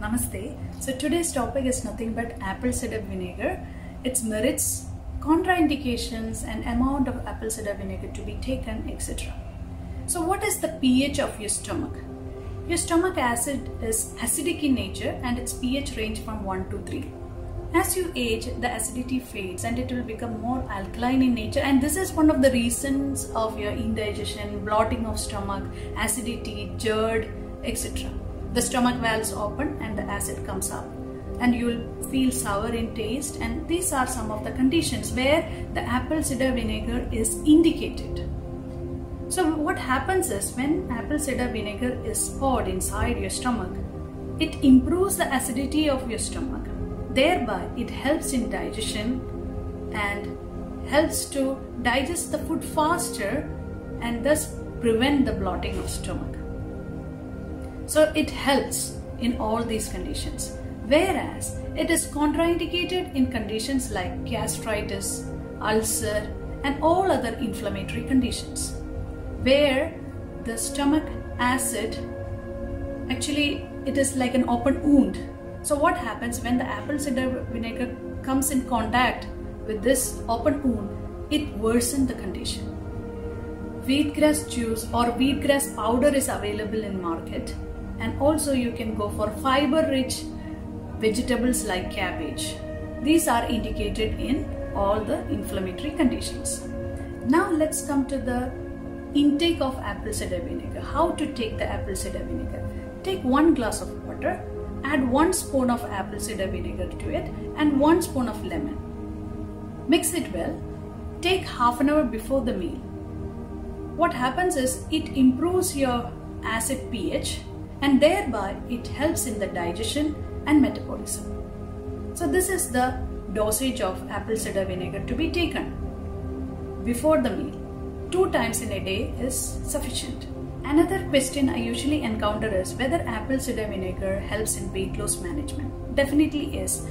Namaste. So today's topic is nothing but apple cider vinegar, its merits, contraindications, and amount of apple cider vinegar to be taken, etc. So what is the pH of your stomach? Your stomach acid is acidic in nature and its pH range from 1 to 3. As you age, the acidity fades and it will become more alkaline in nature and this is one of the reasons of your indigestion, blotting of stomach, acidity, GERD, etc. The stomach valves open and the acid comes up and you will feel sour in taste and these are some of the conditions where the apple cider vinegar is indicated. So what happens is when apple cider vinegar is poured inside your stomach, it improves the acidity of your stomach. Thereby it helps in digestion and helps to digest the food faster and thus prevent the blotting of stomach. So it helps in all these conditions. Whereas it is contraindicated in conditions like gastritis, ulcer, and all other inflammatory conditions where the stomach acid actually it is like an open wound. So what happens when the apple cider vinegar comes in contact with this open wound, it worsens the condition. Wheatgrass juice or wheatgrass powder is available in market and also you can go for fiber rich vegetables like cabbage. These are indicated in all the inflammatory conditions. Now let's come to the intake of apple cider vinegar. How to take the apple cider vinegar? Take one glass of water, add one spoon of apple cider vinegar to it and one spoon of lemon. Mix it well. Take half an hour before the meal. What happens is it improves your acid pH and thereby it helps in the digestion and metabolism. So this is the dosage of apple cider vinegar to be taken before the meal. Two times in a day is sufficient. Another question I usually encounter is whether apple cider vinegar helps in weight loss management. Definitely is.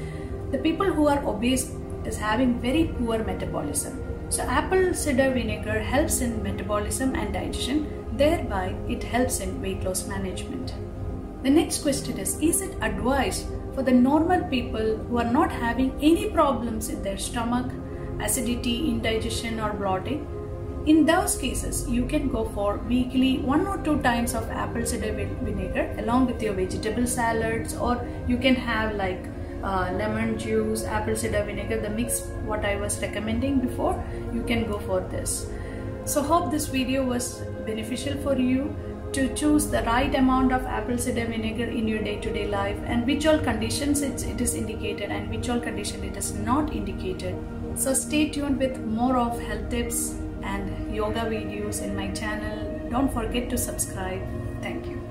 The people who are obese is having very poor metabolism. So apple cider vinegar helps in metabolism and digestion, thereby it helps in weight loss management. The next question is Is it advised for the normal people who are not having any problems in their stomach, acidity, indigestion, or bloating? In those cases, you can go for weekly one or two times of apple cider vinegar along with your vegetable salads, or you can have like uh, lemon juice, apple cider vinegar, the mix what I was recommending before, you can go for this. So hope this video was beneficial for you to choose the right amount of apple cider vinegar in your day-to-day -day life and which all conditions it, it is indicated and which all condition it is not indicated. So stay tuned with more of health tips and yoga videos in my channel. Don't forget to subscribe. Thank you.